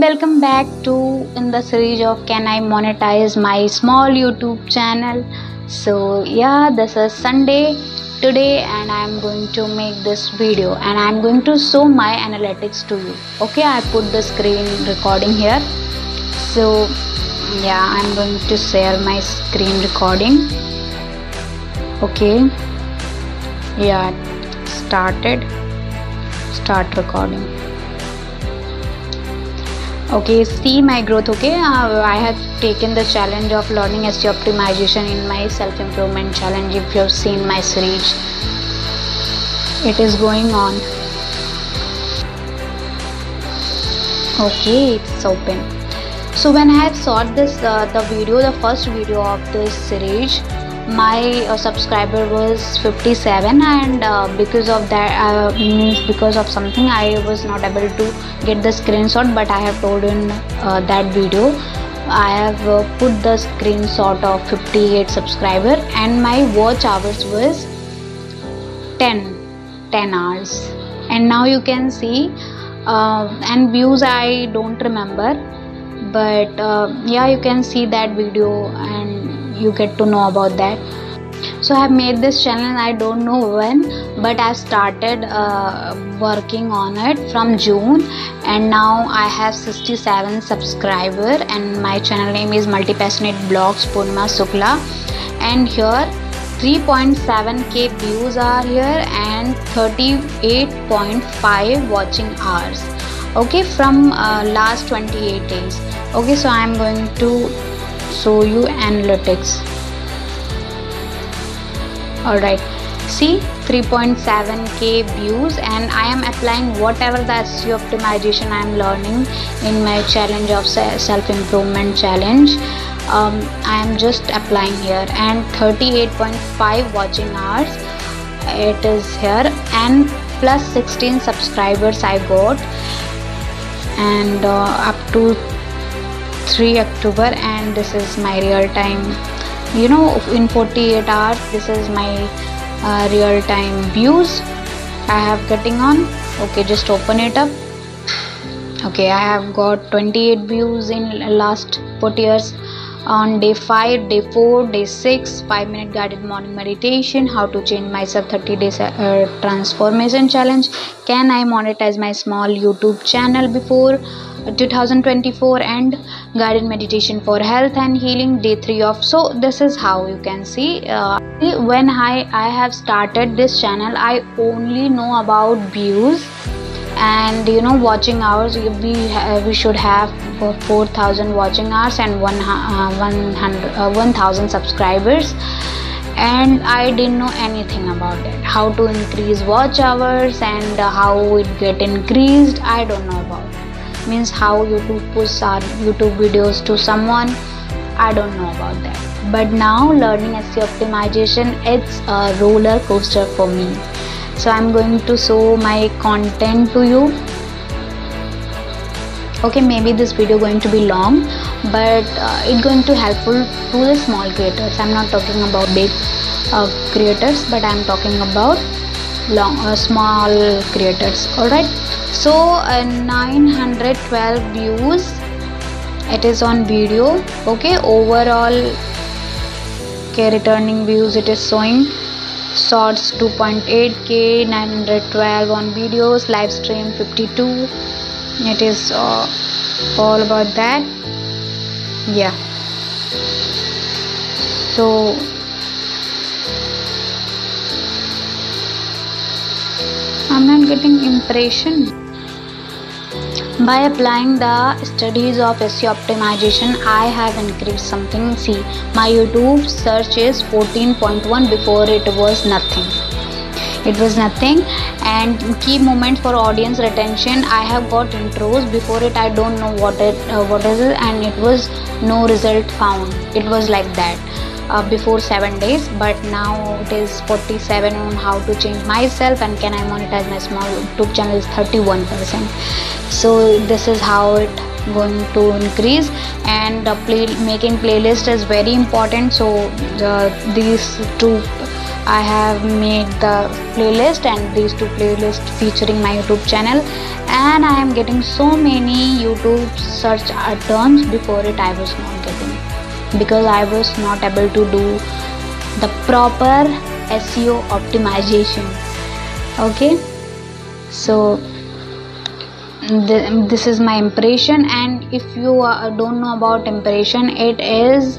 welcome back to in the series of can I monetize my small YouTube channel. So yeah, this is Sunday today and I am going to make this video and I am going to show my analytics to you. Okay, I put the screen recording here. So yeah, I am going to share my screen recording. Okay, yeah, started. Start recording okay see my growth okay? Uh, i have taken the challenge of learning seo optimization in my self improvement challenge if you have seen my series. It is going on. Okay it's open. So when i have sought this uh, the video the first video of this series my uh, subscriber was 57 and uh, because of that uh, means because of something i was not able to get the screenshot but i have told in uh, that video. I have uh, put the screenshot of 58 subscriber and my watch hours was 10 10 hours. And now you can see uh, and views i don't remember but yeah you can see that video and you get to know about that. So i have made this channel i don't know when but i've started uh, working on it from june and now i have 67 subscriber and my channel name is multipassionate blogs Poornima sukla and here 3.7k views are here and 38.5 watching hours. Okay from uh, last 28 days. Okay so i'm going to show you analytics alright. See 3.7k views and I am applying whatever the SEO optimization I am learning in my challenge of self-improvement challenge. Um, I am just applying here and 38.5 watching hours it is here and plus 16 subscribers I got and uh, up to 3 October and this is my real time. You know in 48 hours this is my uh, real time views I have getting on. Okay just open it up. Okay I have got 28 views in last 40 years. On day 5 day 4 day 6 5 minute guided morning meditation how to change myself 30 days uh, transformation challenge. Can i monetize my small youtube channel before 2024 and guided meditation for health and healing day 3 of. So this is how you can see uh, when i i have started this channel i only know about views and you know watching hours. We uh, we should have 4000 watching hours and one uh, 100 uh, 1000 subscribers. And I didn't know anything about it. How to increase watch hours and how it get increased I don't know about means how youtube push our youtube videos to someone. I don't know about that. But now learning seo optimization it's a roller coaster for me. So i'm going to show my content to you. Okay maybe this video going to be long but uh, it's going to helpful to the small creators. I'm not talking about big uh, creators but i'm talking about long uh, small creators. All right so uh, 912 views it is on video. Okay overall okay returning views it is showing. Shorts 2.8k 912 on videos live stream 52 it is uh, all about that. Yeah. So I'm not getting impression. By applying the studies of SEO optimization, I have increased something. See, my YouTube search is 14.1 before it was nothing. It was nothing and key moment for audience retention. I have got intros before it. I don't know what it uh, what is it, and it was no result found. It was like that uh, before 7 days but now it is 47 on how to change myself and can I monetize my small YouTube channel is 31 percent. So this is how it going to increase and uh, play, making playlist is very important. So the, these two I have made the playlist and these two playlists featuring my YouTube channel. And I am getting so many YouTube search terms before it I was not getting because I was not able to do the proper SEO optimization. Okay? So this is my impression and if you uh, don't know about impression it is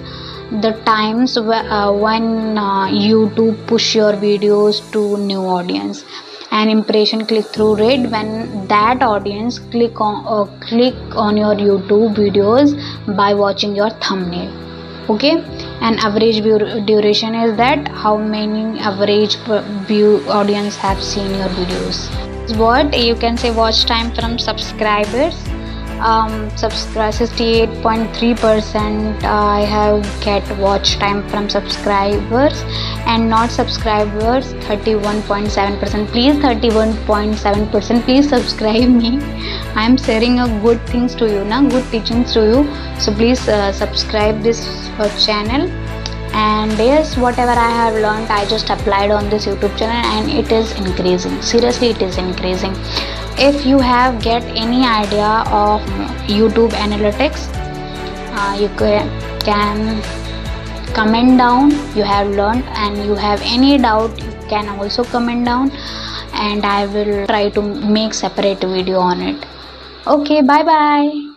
the times uh, when uh, youtube push your videos to new audience. And impression click through rate when that audience click on uh, click on your youtube videos by watching your thumbnail okay? And average duration is that how many average view audience have seen your videos. What you can say watch time from subscribers. Um, subscribe 68.3 percent i have get watch time from subscribers and not subscribers 31.7 percent. Please 31.7 percent please subscribe me i am sharing a good things to you now good teachings to you. So please uh, subscribe this uh, channel. And yes whatever i have learned i just applied on this youtube channel and it is increasing. Seriously it is increasing. If you have get any idea of youtube analytics uh, you can comment down. You have learned and you have any doubt you can also comment down. And i will try to make separate video on it okay bye bye